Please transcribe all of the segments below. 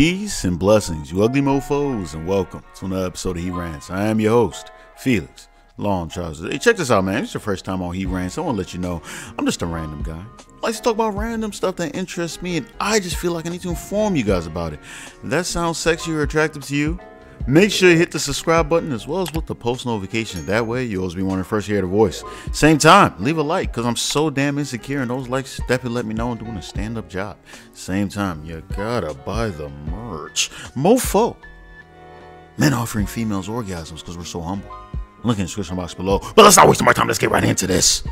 Peace and blessings, you ugly mofos, and welcome to another episode of He Rantz. I am your host, Felix Long Trousers. Hey, check this out, man. It's your first time on He Rantz. I want to let you know I'm just a random guy. I like to talk about random stuff that interests me, and I just feel like I need to inform you guys about it. If that sounds sexy or attractive to you, Make sure you hit the subscribe button as well as with the post notification. That way, you always be one of the first to hear the voice. Same time, leave a like because I'm so damn insecure, and those likes definitely let me know I'm doing a stand up job. Same time, you gotta buy the merch. Mofo. Men offering females orgasms because we're so humble. Link in the description box below. But let's not waste my time. Let's get right into this.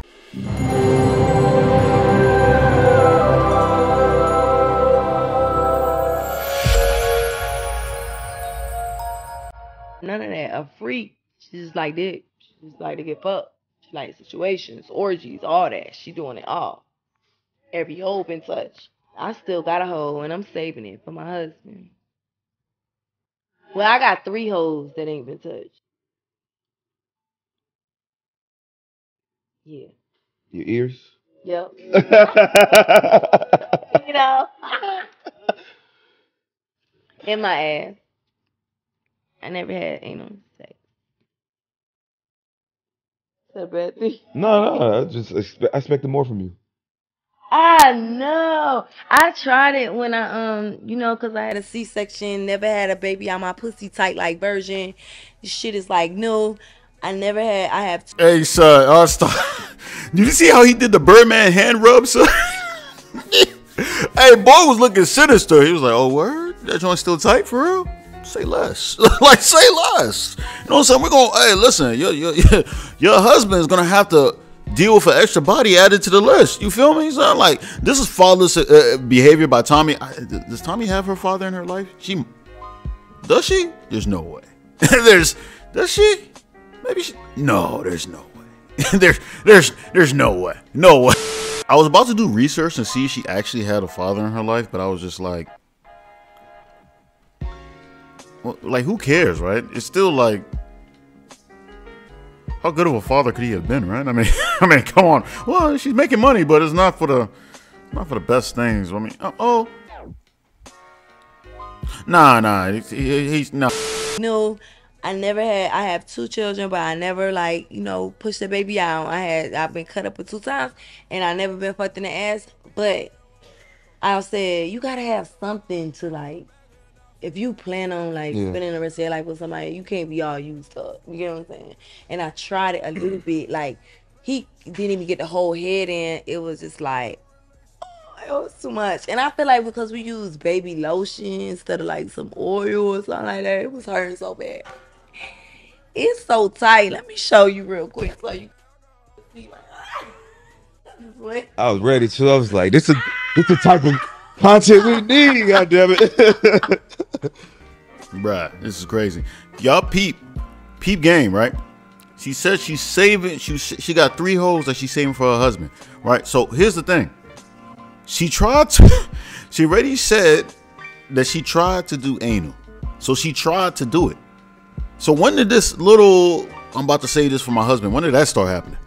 A freak. She's just like that. She just like to get fucked. She like situations, orgies, all that. She doing it all. Every hole been touched. I still got a hole and I'm saving it for my husband. Well, I got three holes that ain't been touched. Yeah. Your ears? Yep. you know. In my ass. I never had anal sex. Is that a bad thing? no, no. I just expect, I expected more from you. I know. I tried it when I um, you know, cause I had a C-section, never had a baby on my pussy tight like version. This shit is like no. I never had. I have. Hey, son, I'll stop. Did you see how he did the Birdman hand rub, son? hey, boy was looking sinister. He was like, oh, word? That joint still tight for real? Say less. like, say less. You know what I'm saying? We're going, to hey, listen, your, your, your, your husband is going to have to deal with an extra body added to the list. You feel me? So like, this is fatherless uh, behavior by Tommy. I, does Tommy have her father in her life? She, does she? There's no way. there's, does she? Maybe she, no, there's no way. there's, there's, there's no way. No way. I was about to do research and see if she actually had a father in her life, but I was just like, well, like who cares, right? It's still like, how good of a father could he have been, right? I mean, I mean, come on. Well, she's making money, but it's not for the, not for the best things. I mean, oh, oh. nah, nah, he's, he, he's not. No, I never had. I have two children, but I never like you know pushed the baby out. I had. I've been cut up with two times, and I never been fucked in the ass. But I said you gotta have something to like. If you plan on like Yeah. spending the rest of your life with somebody, you can't be all used up. You get what I'm saying? And I tried it a little bit. Like he didn't even get the whole head in. It was just like oh, it was too much. And I feel like because we use baby lotion instead of like some oil or something like that, it was hurting so bad. It's so tight. Let me show you real quick so you can see what? I was ready to. I was like, this is this the type of content we need. God damn it. Bruh, this is crazy. Y'all peep, peep game, right? She said she's saving. She she got three holes that she's saving for her husband, right? So here's the thing. She tried to. She already said that she tried to do anal. So she tried to do it. So when did this little? I'm about to say this for my husband. When did that start happening?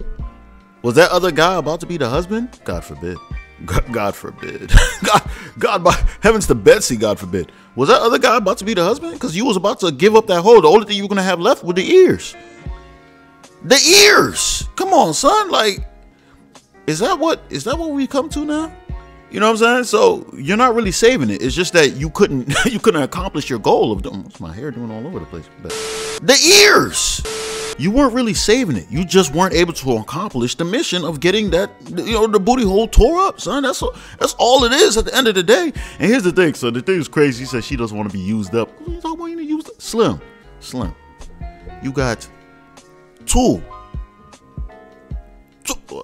Was that other guy about to be the husband? God forbid. God, forbid. God, God, by heavens to Betsy, God forbid. Was that other guy about to be the husband? Because you was about to give up that hole. The only thing you were gonna have left were the ears. The ears. Come on, son. Like, is that what is that what we come to now? You know what I'm saying? So you're not really saving it. It's just that you couldn't you couldn't accomplish your goal of doing. What's my hair doing all over the place? But the ears. You weren't really saving it. You just weren't able to accomplish the mission of getting that you know the booty hole tore up, son. That's all, that's all it is at the end of the day. And here's the thing. So the thing is crazy. She said she doesn't want to be used up. What are you to use slim, slim. You got two. Two.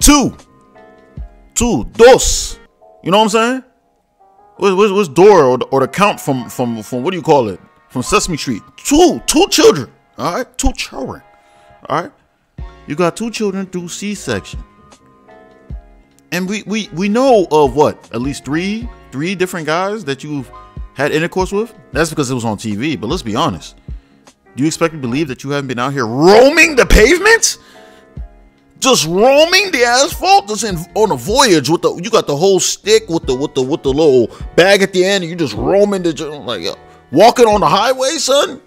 Two. Two. Dos. You know what I'm saying? What, what, what's door or the, or the count from from from what do you call it? From Sesame Street. Two. Two children. All right. Two children. All right. You got two children through C-section. And we we we know of what? At least three three different guys that you've had intercourse with. That's because it was on TV. But let's be honest. Do you expect me to believe that you haven't been out here roaming the pavement? just roaming the asphalt, just in, on a voyage with the you got the whole stick with the with the with the little bag at the end, and you just roaming the like uh, walking on the highway, son.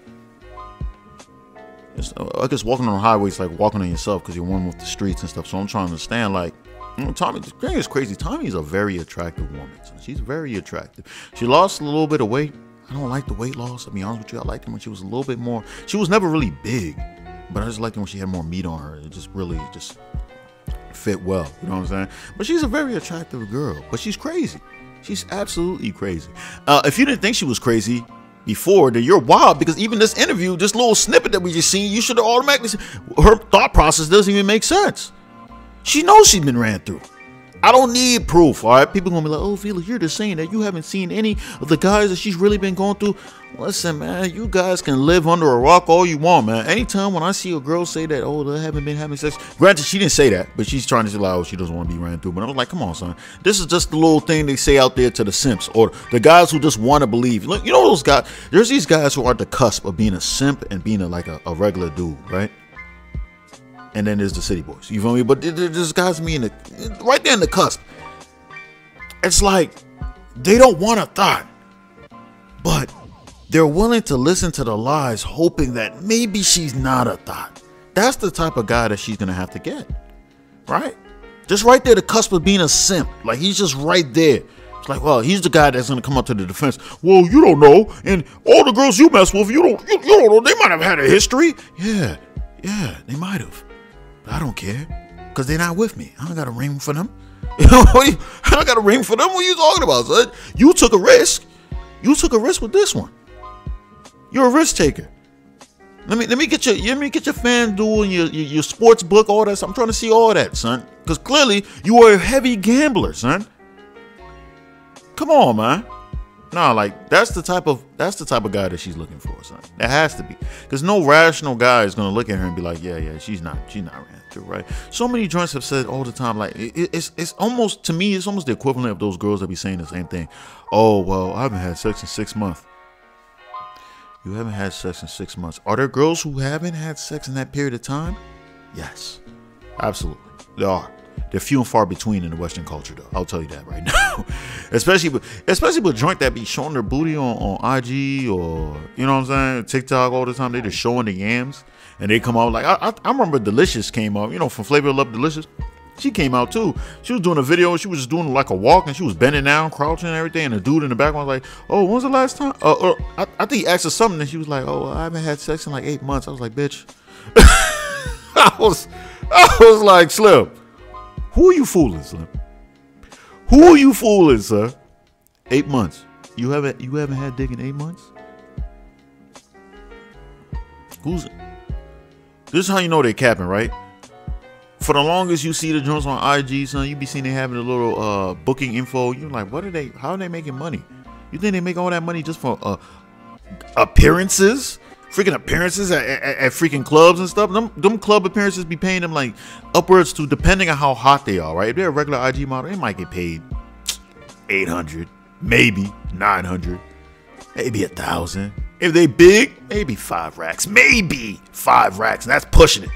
It's, I guess walking on the highway is like walking on yourself because you're one with the streets and stuff. So I'm trying to understand, like, you know, Tommy, the thing is crazy. Tommy is a very attractive woman. son. She's very attractive. She lost a little bit of weight. I don't like the weight loss. I'll be honest with you. I liked her when she was a little bit more. She was never really big, but I just liked her when she had more meat on her. It just really just fit well. You know what I'm saying? But she's a very attractive girl. But she's crazy. She's absolutely crazy. Uh, if you didn't think she was crazy before, then you're wild because even this interview, this little snippet that we just seen, you should have automatically. Her thought process doesn't even make sense. She knows she's been ran through. I don't need proof, all right? People gonna be like, "Oh, Felix, you're just saying that you haven't seen any of the guys that she's really been going through." Listen, man, you guys can live under a rock all you want, man. Anytime when I see a girl say that, "Oh, they haven't been having sex," granted, she didn't say that, but she's trying to say like, "Oh, she doesn't want to be ran through." But I was like, "Come on, son, this is just the little thing they say out there to the simps or the guys who just want to believe." Look, you know those guys. There's these guys who are at the cusp of being a simp and being a, like a, a regular dude, right? And then there's the city boys. You feel me? But there- guys me in the right there in the cusp. It's like they don't want a thought, but they're willing to listen to the lies, hoping that maybe she's not a thought. That's the type of guy that she's gonna have to get, right? Just right there, the cusp of being a simp. Like he's just right there. It's like, well, he's the guy that's gonna come up to the defense. Well, you don't know, and all the girls you mess with, you don't, you, you don't know. They might have had a history. Yeah, yeah, they might have. I don't care, cause they're not with me. I don't got a ring for them. I don't got a ring for them. What you talking about, son? You took a risk. You took a risk with this one. You're a risk taker. Let me let me get your let me get your FanDuel your, your your sports book, all that. I'm trying to see all that, son. Because clearly you are a heavy gambler, son. Come on, man. No, like that's the type of that's the type of guy that she's looking for, son. That has to be. Because no rational guy is gonna look at her and be like, yeah, yeah, she's not she's not ran through, right? So many joints have said all the time, like it, it- it's it's almost to me, it's almost the equivalent of those girls that be saying the same thing. Oh well, I haven't had sex in six months. You haven't had sex in six months. Are there girls who haven't had sex in that period of time? Yes, absolutely. There are. They're few and far between in the Western culture, though. I'll tell you that right now. especially, especially with joint that be showing their booty on, on IG or you know what I'm saying, TikTok all the time. They just showing the yams, and they come out like I, I, I remember Delicious came out, you know, from Flavor Love Delicious. She came out too. She was doing a video. She was just doing like a walk, and she was bending down, crouching, and everything. And the dude in the background was like, "Oh, when's the last time?" Uh, uh, I, I think he asked her something, and she was like, "Oh, I haven't had sex in like eight months." I was like, "Bitch." I was, I was like, Slim, who are you fooling, Slim? Who are you fooling, sir? Eight months. You haven't, you haven't had dick in eight months. Who's? This is how you know they're capping, right? For the longest you see the joints on IG, son, you be seeing they having a little uh booking info. You're like, what are they? How are they making money? You think they make all that money just for uh appearances? Freaking appearances at, at, at freaking clubs and stuff. Them, them club appearances be paying them like upwards to depending on how hot they are, right? If they're a regular IG model, they might get paid 800, maybe 900, maybe a thousand. If they big, maybe five racks, maybe five racks. And That's pushing it.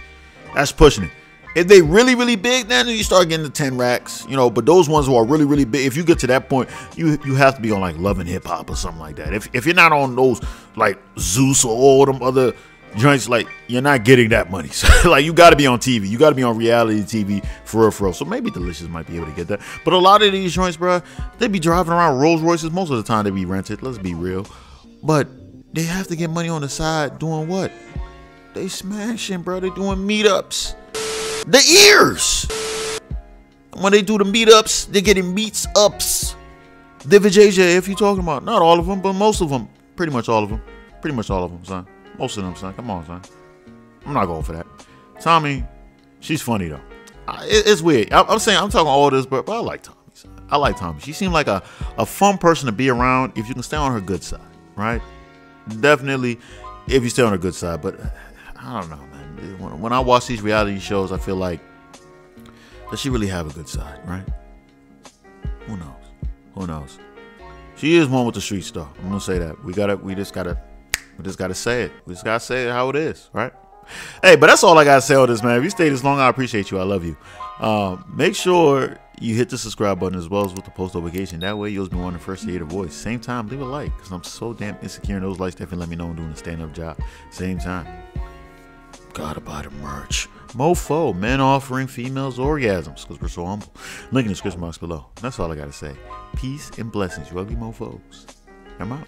That's pushing it. If they really, really big, then you start getting the 10 racks, you know. But those ones who are really, really big, if you get to that point, you you have to be on like Love and Hip Hop or something like that. If, if you're not on those like Zeus or all them other joints, like you're not getting that money. So like you got to be on TV. You got to be on reality TV for real, for real. So maybe Delicious might be able to get that. But a lot of these joints, bro, they be driving around Rolls Royces. Most of the time they be rented. Let's be real. But they have to get money on the side doing what? They smashing, bro. They doing meetups. The ears. When they do the meetups, they're getting meets ups. David JJ, if you're talking about not all of them, but most of them, pretty much all of them, pretty much all of them, son. Most of them, son. Come on, son. I'm not going for that. Tommy, she's funny though. It's weird. I- I'm saying I'm talking all this, but, but I like Tommy. I like Tommy. She seemed like a, a fun person to be around if you can stay on her good side, right? Definitely, if you stay on her good side. But I don't know, man. When I watch these reality shows, I feel like does she really have a good side, right? Who knows? Who knows? She is one with the street stuff. I'm gonna say that. We gotta. We just gotta. We just gotta say it. We just gotta say it how it is, right? Hey, but that's all I gotta say on this, man. If you stayed this long, I appreciate you. I love you. Uh, make sure you hit the subscribe button as well as with the post notification. That way, you'll be one of the first to hear the voice. Same time, leave a like because I'm so damn insecure in those likes. Definitely let me know I'm doing a stand up job. Same time gotta buy the merch. Mofo, men offering females orgasms because we're so humble. Link in the description box below. That's all I gotta say. Peace and blessings, you ugly mofos. I'm out.